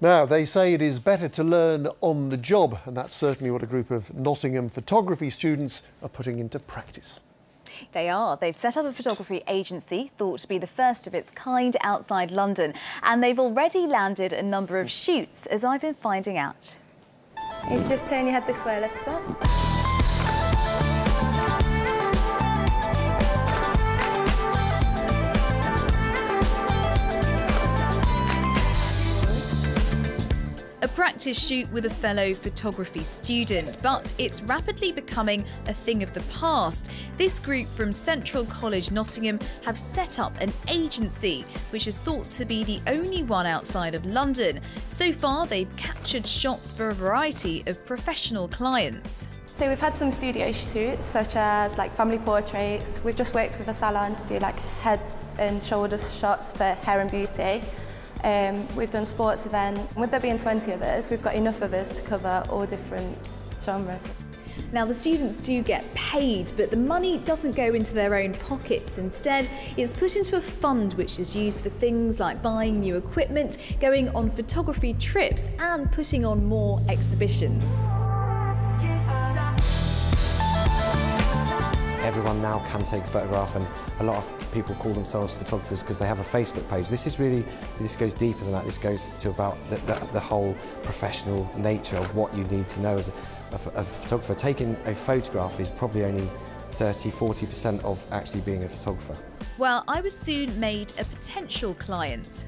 Now, they say it is better to learn on the job, and that's certainly what a group of Nottingham photography students are putting into practice. They are. They've set up a photography agency thought to be the first of its kind outside London, and they've already landed a number of shoots, as I've been finding out. If you just turn your head this way a little bit. Practice shoot with a fellow photography student, but it's rapidly becoming a thing of the past. This group from Central College Nottingham have set up an agency, which is thought to be the only one outside of London. So far, they've captured shots for a variety of professional clients. So we've had some studio shoots such as like family portraits. We've just worked with a salon to do like heads and shoulders shots for hair and beauty. Um, we've done sports events. With there being 20 of us, we've got enough of us to cover all different genres. Now, the students do get paid, but the money doesn't go into their own pockets. Instead, it's put into a fund which is used for things like buying new equipment, going on photography trips, and putting on more exhibitions. Everyone now can take a photograph and a lot of people call themselves photographers because they have a Facebook page. This is really, this goes deeper than that. This goes to about the, the, the whole professional nature of what you need to know as a, a, a photographer. Taking a photograph is probably only 30, 40% of actually being a photographer. Well, I was soon made a potential client.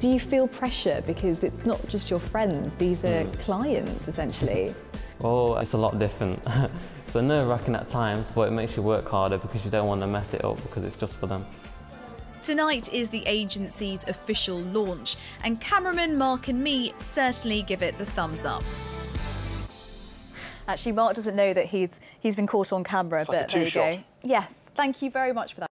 Do you feel pressure because it's not just your friends, these are mm. clients essentially? Well, it's a lot different. So nerve-wracking at times, but it makes you work harder because you don't want to mess it up because it's just for them. Tonight is the agency's official launch, and cameraman Mark and me certainly give it the thumbs up. Actually, Mark doesn't know that he's he's been caught on camera, it's but like there you go. Yes, thank you very much for that.